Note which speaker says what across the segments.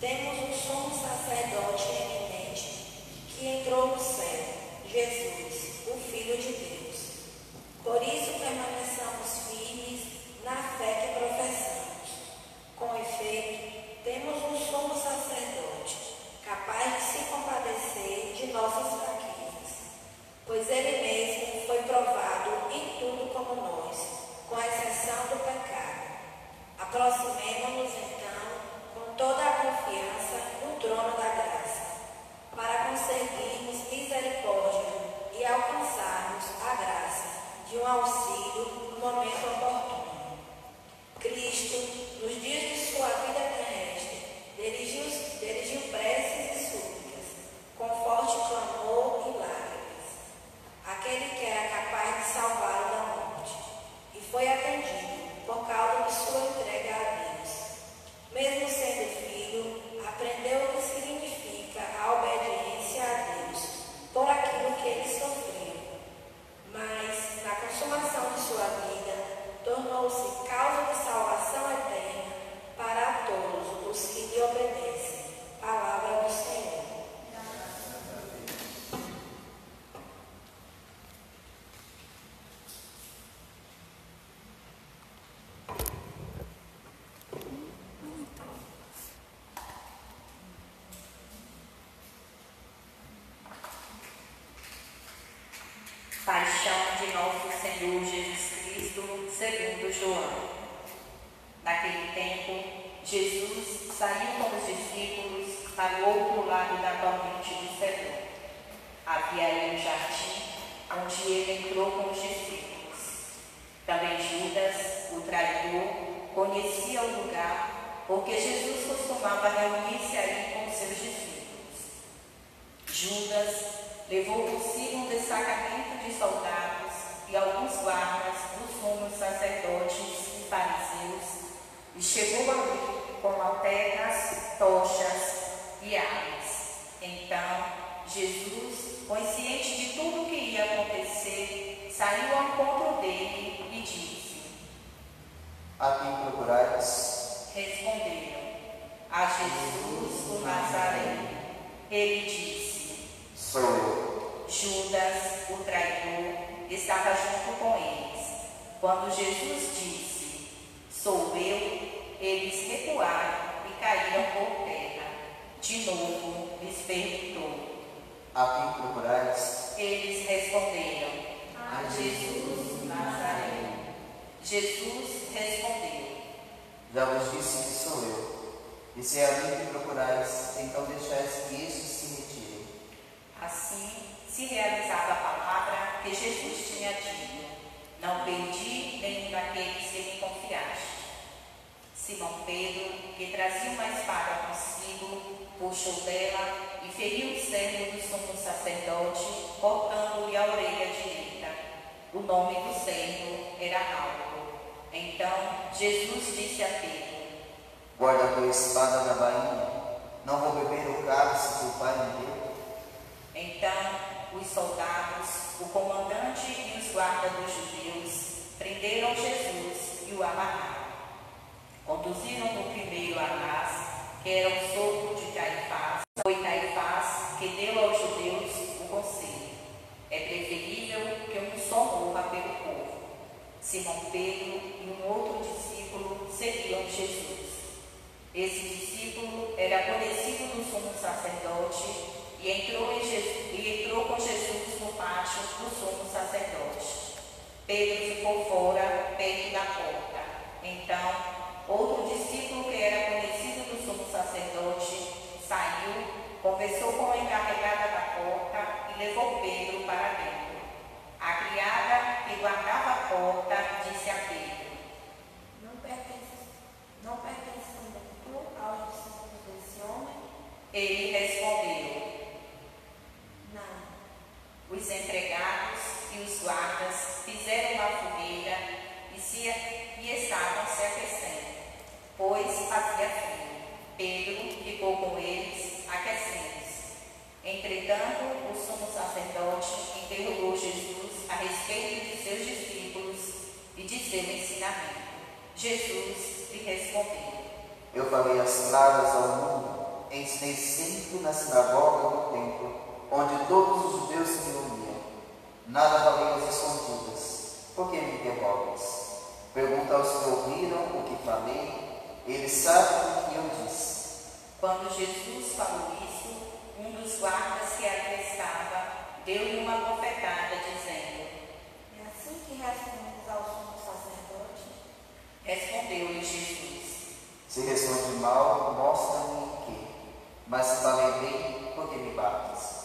Speaker 1: Temos um sumo sacerdote eminente que entrou no céu, Jesus, o Filho de Deus. Por isso permaneçamos firmes na fé que professamos. Com efeito, temos um sumo sacerdote capaz de se compadecer de nossas fraquezas, pois ele mesmo foi provado em tudo como nós, com exceção do pecado. Aproximemo-nos então com toda a confiança no trono da graça, para conseguirmos misericórdia e alcançarmos a graça de um auxílio no momento oportuno. Cristo, nos dias de sua vida terrestre, dirigiu, dirigiu preces e súplicas, com forte clamor e lágrimas, aquele que era capaz de salvá-lo da morte, e foi atendido por causa de sua entrega a Deus. Mesmo sendo filho, aprendeu o que significa a obediência a Deus por aquilo que ele sofreu. Mas, na consumação de sua vida, tornou-se causa de salvação eterna para todos os que lhe obedecem. Palavra do Senhor.
Speaker 2: Paixão de nosso Senhor Jesus Cristo, segundo João. Naquele tempo, Jesus saiu com os discípulos para o outro lado da corrente do Cedron. Havia aí um jardim, onde ele entrou com os discípulos. Também Judas, o traidor, conhecia o lugar, porque Jesus costumava reunir-se ali com seus discípulos. Judas levou consigo um destacamento guardas dos sumos sacerdotes e fariseus e chegou ali com lanternas, tochas e armas. Então, Jesus, consciente de tudo o que ia acontecer, saiu ao encontro dele e disse:
Speaker 3: A quem procurais?
Speaker 2: Responderam: A Jesus o Nazareno. Ele disse:
Speaker 3: Sou eu.
Speaker 2: Judas, o traidor, estava junto com eles. Quando Jesus disse: Sou eu, eles recuaram e caíram por terra. De novo lhes perguntou.
Speaker 3: A quem procurais?
Speaker 2: Eles responderam: A Jesus Nazareno. Jesus respondeu:
Speaker 3: Já vos disse que sou eu. E se é a mim que procurais, então deixais que estes se retirem.
Speaker 2: Assim se realizava a palavra que Jesus tinha dito: Não perdi nenhum daqueles que me confiaste. Simão Pedro, que trazia uma espada consigo, puxou dela e feriu o servo do sumo sacerdote, cortando-lhe a orelha direita. O nome do servo era Malco. Então Jesus disse a Pedro:
Speaker 3: Guarda a tua espada na bainha. Não vou beber o cálice que o Pai me deu.
Speaker 2: Então os soldados, o comandante e os guardas dos judeus prenderam Jesus e o amarraram. Conduziram-no primeiro a Anás, que era o sogro de Caifás. Foi Caifás que deu aos judeus o conselho. É preferível que um só morra pelo povo. Simão Pedro e um outro discípulo seguiam Jesus. Esse discípulo era conhecido do sumo sacerdote e entrou, Jesus, e entrou com Jesus no pátio do sumo sacerdote. Pedro ficou fora, perto da porta. Então, outro discípulo que era conhecido do sumo sacerdote saiu, conversou com a encarregada da porta e levou Pedro para dentro. A criada que guardava a porta disse a Pedro:
Speaker 1: Não pertence, não pertence também tu aos discípulos desse homem?
Speaker 2: Ele respondeu:
Speaker 1: Não.
Speaker 2: Os empregados e os guardas fizeram uma fogueira e, se, e estavam se aquecendo, pois fazia frio. Pedro ficou com eles, aquecendo-se. Entretanto, o sumo sacerdote interrogou Jesus a respeito de seus discípulos de seu ensinamento. Jesus lhe respondeu:
Speaker 3: Eu falei as claras ao mundo. ensinei sempre na sinagoga do templo, onde todos os judeus se reuniam. Nada falei às escondidas. Por que me interrogas? Pergunta aos que ouviram o que falei, eles sabem o que eu disse.
Speaker 2: Quando Jesus falou isso, um dos guardas que ali estava deu-lhe uma bofetada, dizendo:
Speaker 1: É assim que sacerdote?
Speaker 2: Respondeu-lhe Jesus:
Speaker 3: Se responde mal, mostra-me em quê. Mas se falei bem, por que me bates?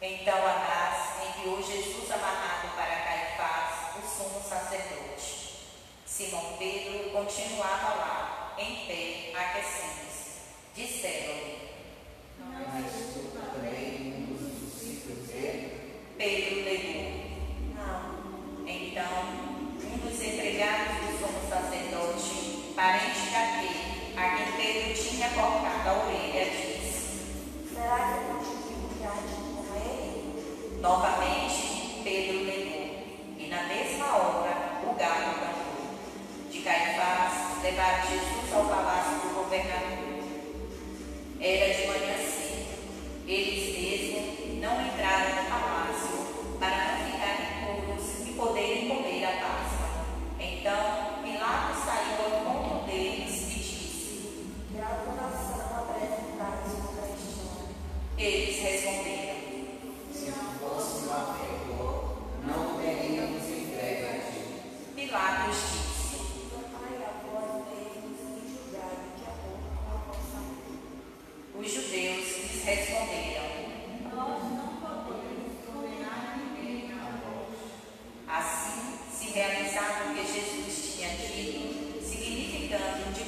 Speaker 2: Então Anás enviou Jesus amarrado para Caifás, o sumo sacerdote. Simão Pedro continuava lá, em pé, aquecendo-se. Disseram-lhe:
Speaker 3: Mas tu também um dos discípulos dele?
Speaker 2: Pedro negou.
Speaker 1: Não.
Speaker 2: Então, um dos empregados parente daquele a quem Pedro tinha cortado a orelha, disse:
Speaker 1: Será que não tive diante com ele?
Speaker 2: Novamente,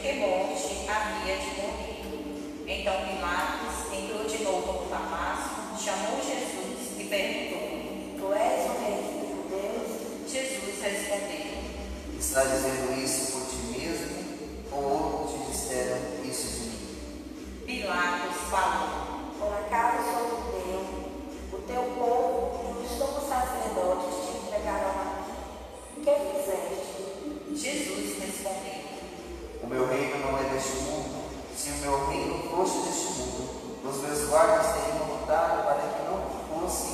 Speaker 1: que
Speaker 4: morte
Speaker 2: havia de morrer. Então Pilatos entrou de novo no palácio, chamou Jesus e perguntou-lhe.
Speaker 1: Tu és o rei dos judeus?
Speaker 2: Jesus respondeu:
Speaker 3: Está dizendo isso por ti mesmo, ou outros te disseram isso de mim?
Speaker 2: Pilatos falou:
Speaker 1: Por acaso sou judeu? O teu povo e os sumos sacerdotes te entregaram a mim? Que fizeste?
Speaker 2: Jesus respondeu:
Speaker 3: O meu reino não é deste mundo. Se o meu reino fosse deste mundo, os meus guardas teriam lutado para que não fosse,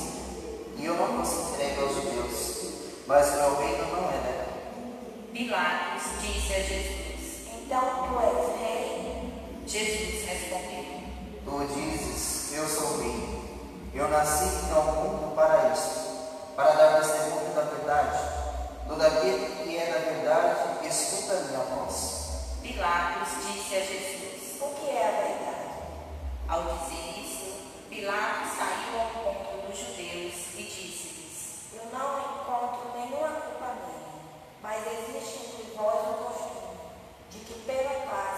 Speaker 3: e eu não fosse entregue aos judeus. Mas o meu reino não é daqui.
Speaker 2: Pilatos disse a Jesus:
Speaker 1: Então tu és rei?
Speaker 2: Jesus respondeu:
Speaker 3: Tu dizes, eu sou rei. Eu nasci ao mundo para isso, para dar testemunho da verdade. Aquele que é da verdade, escuta a minha voz.
Speaker 2: Pilatos disse a Jesus:
Speaker 1: O que é a verdade?
Speaker 2: Ao dizer isso, Pilatos saiu ao encontro dos judeus e disse-lhes:
Speaker 1: Eu não encontro nenhuma culpa nele, mas existe entre vós o costume de que pela Páscoa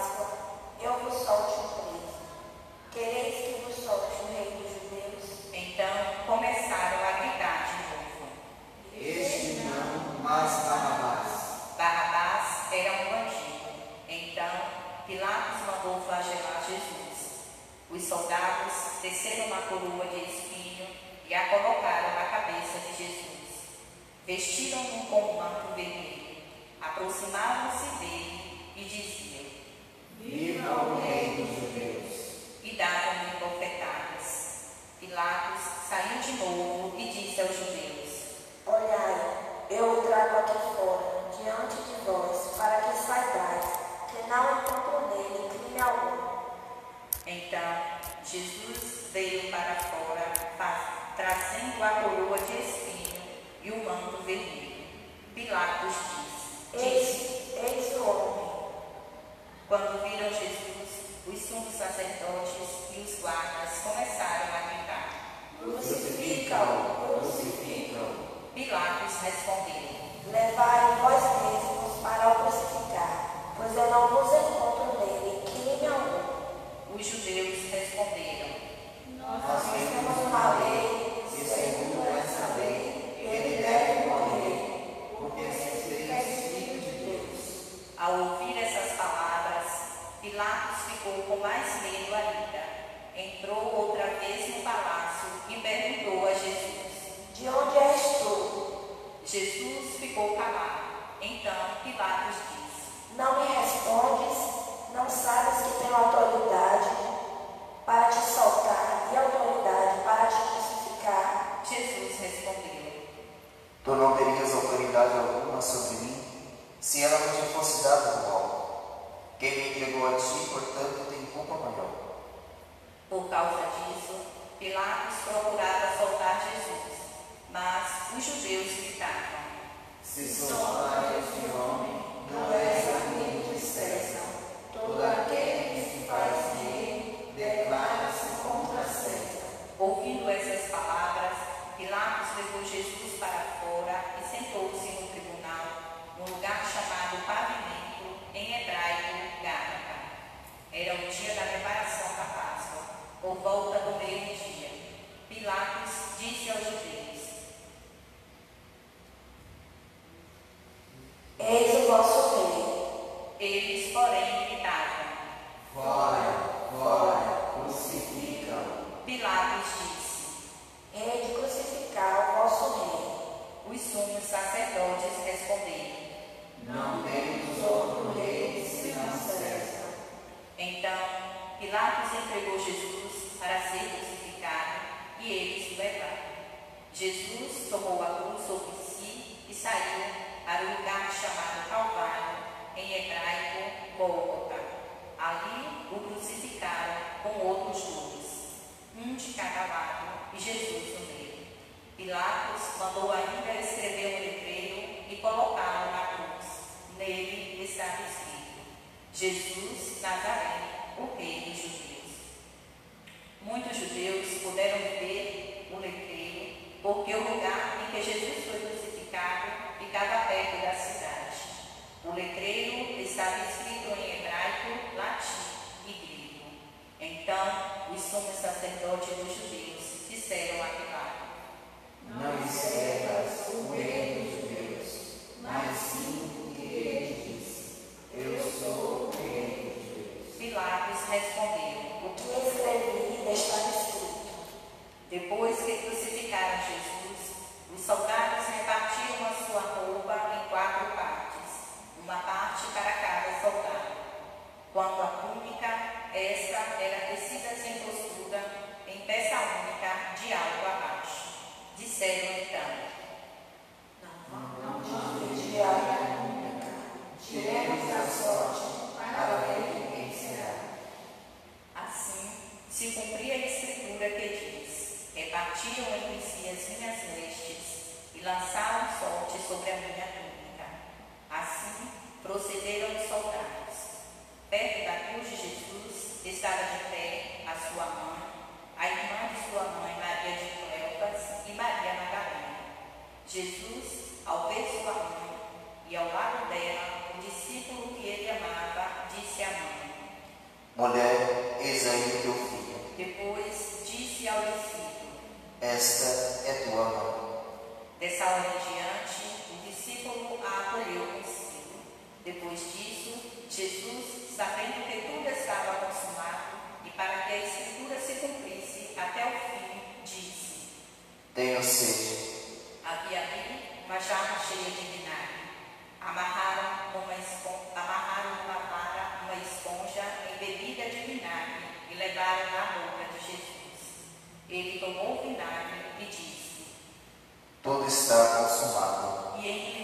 Speaker 2: Pilatos disse:
Speaker 1: Eis, eis o homem.
Speaker 2: Quando viram Jesus, os sumos sacerdotes e os guardas começaram a gritar.
Speaker 1: Crucifica-o,
Speaker 3: Crucificam.
Speaker 2: Pilatos respondeu:
Speaker 1: Levai vós mesmos para o crucificar, pois eu não vos encontro nele crime algum.
Speaker 2: Os judeus responderam:
Speaker 3: Nós
Speaker 1: Nós temos uma lei,
Speaker 2: puderam ver o letreiro, porque o lugar em que Jesus foi crucificado ficava perto da cidade. O letreiro estava escrito em hebraico, latim e grego. Então, os sumos sacerdotes dos judeus disseram a Pilatos:
Speaker 3: Não escrevas o rei dos judeus, mas sim o que ele disse. Eu sou o rei dos judeus.
Speaker 2: Pilatos respondeu:
Speaker 1: O que escrevi está escrito.
Speaker 2: Depois que crucificaram Jesus, os soldados repartiram a sua roupa em quatro partes, uma parte para cada soldado. Quanto à túnica, esta era tecida sem costura, em peça única, de alto a baixo. Disseram então:
Speaker 1: Tiremos a sorte para ver quem será.
Speaker 2: Assim, se cumpria a escritura que diz: Repartiram entre si as minhas vestes e lançaram sorte sobre a minha túnica. Assim, procederam os soldados. Perto da cruz de Jesus estava de pé a sua mãe, a irmã de sua mãe Maria de Cleopas e Maria Madalena. Jesus, ao ver sua mãe e ao lado dela o discípulo que ele amava, disse à mãe:
Speaker 3: Mulher, eis aí teu filho.
Speaker 2: Depois disse ao discípulo:
Speaker 3: Esta é tua mãe.
Speaker 2: Dessa hora em diante, o discípulo a acolheu consigo. Depois disso, Jesus, sabendo que tudo estava consumado e para que a escritura se cumprisse até o fim, disse:
Speaker 3: Tenho sede
Speaker 2: uma jarra cheia de vinagre. Amarraram uma, esponja, amarraram uma vara, uma esponja embebida de vinagre e levaram na boca de Jesus. Ele tomou o vinagre e disse: Tudo está consumado. E ele